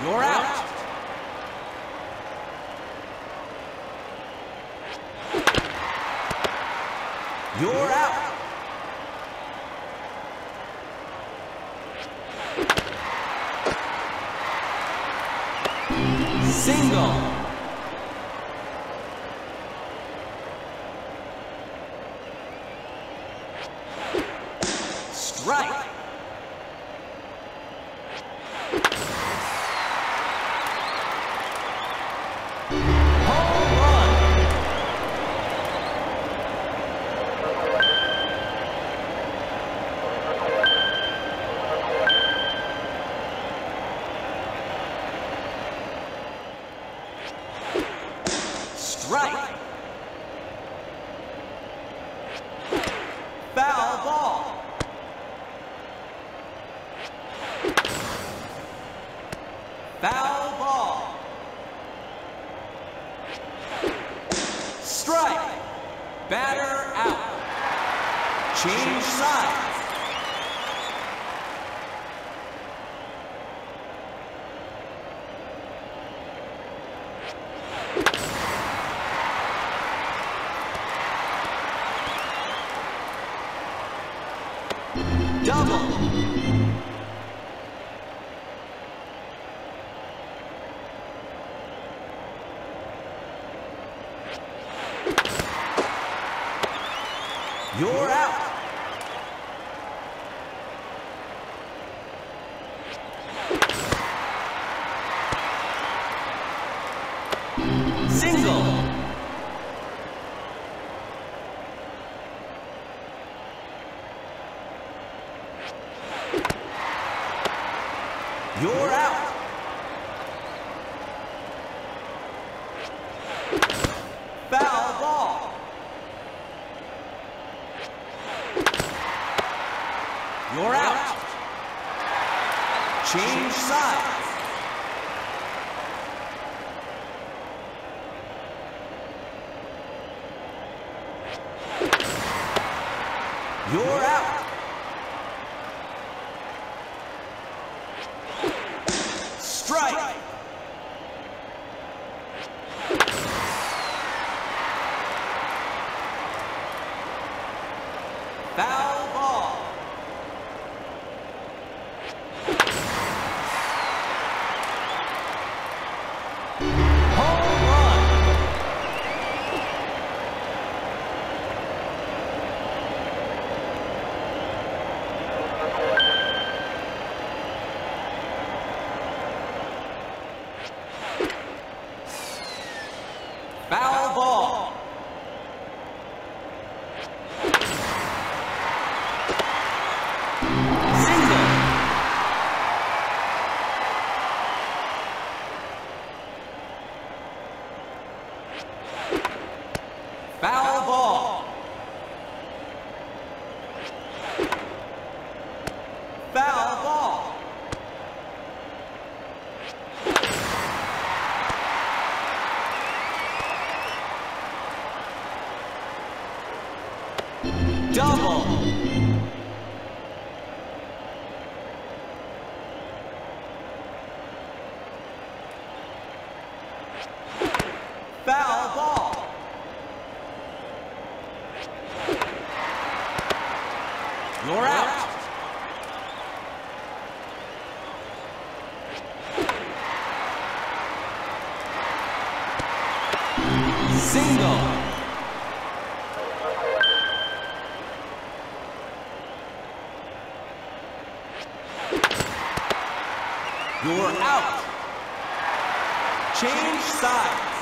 You're out. You're out. Single. Foul ball. Foul ball. Strike. Batter out. Change sides. Double. You're out. Change sides. You're out. Single. You're out. Change sides.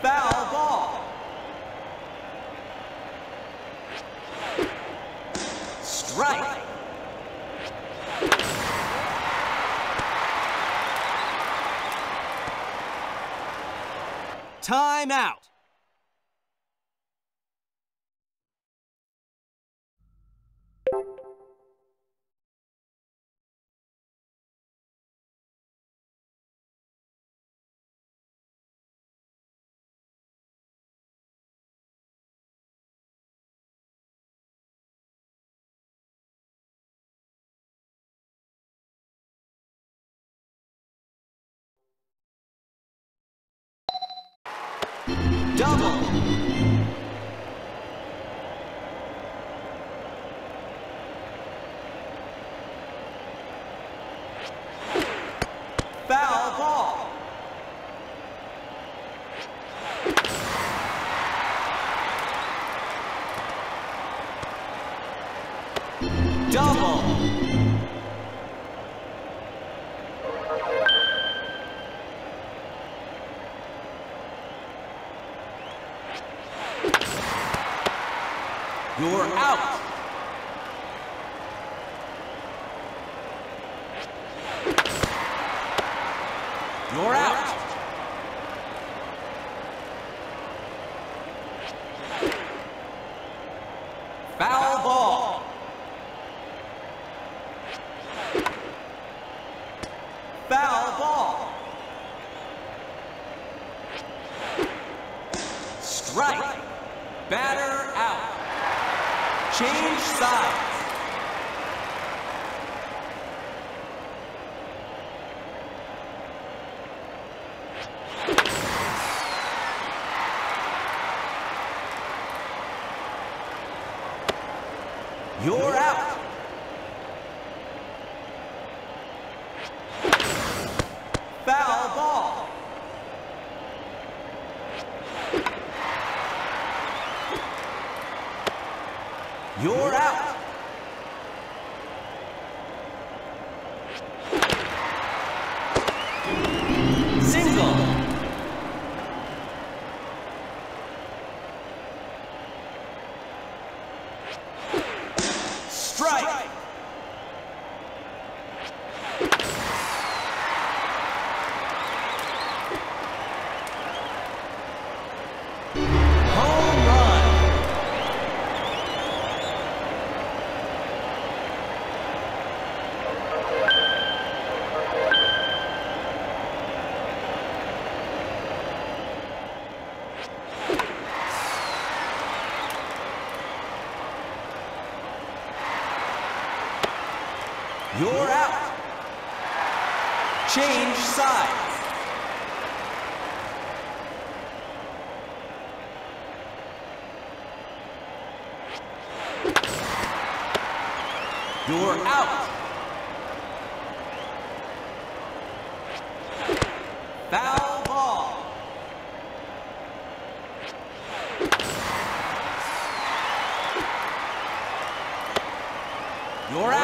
Foul ball. Strike. Time Double. You're out. You're out. Foul ball. Foul ball. Strike. Batter out. Change sides. You're out. Foul ball. You're out. Single. You're out. Change sides. You're out. Foul ball. You're out.